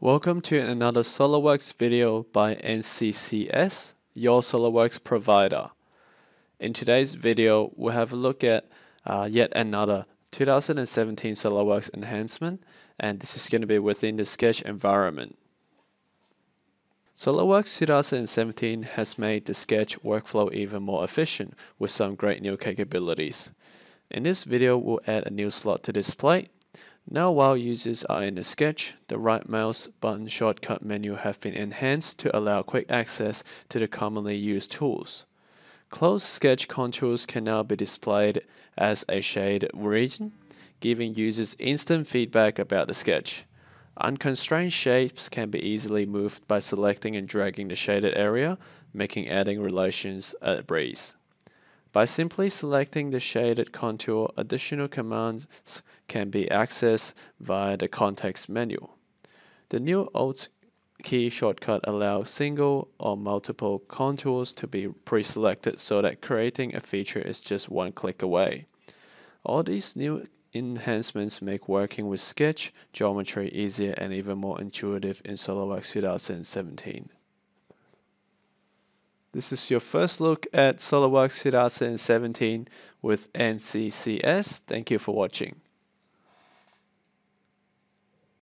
Welcome to another SOLIDWORKS video by NCCS, your SOLIDWORKS provider. In today's video, we'll have a look at uh, yet another 2017 SOLIDWORKS enhancement, and this is going to be within the Sketch environment. SOLIDWORKS 2017 has made the Sketch workflow even more efficient with some great new capabilities. In this video, we'll add a new slot to display now while users are in the sketch, the right mouse button shortcut menu have been enhanced to allow quick access to the commonly used tools. Closed sketch contours can now be displayed as a shaded region, giving users instant feedback about the sketch. Unconstrained shapes can be easily moved by selecting and dragging the shaded area, making adding relations a breeze. By simply selecting the shaded contour, additional commands can be accessed via the context menu. The new Alt key shortcut allows single or multiple contours to be pre-selected so that creating a feature is just one click away. All these new enhancements make working with sketch geometry easier and even more intuitive in SOLIDWORKS 2017. This is your first look at SOLIDWORKS 2017 with NCCS. Thank you for watching.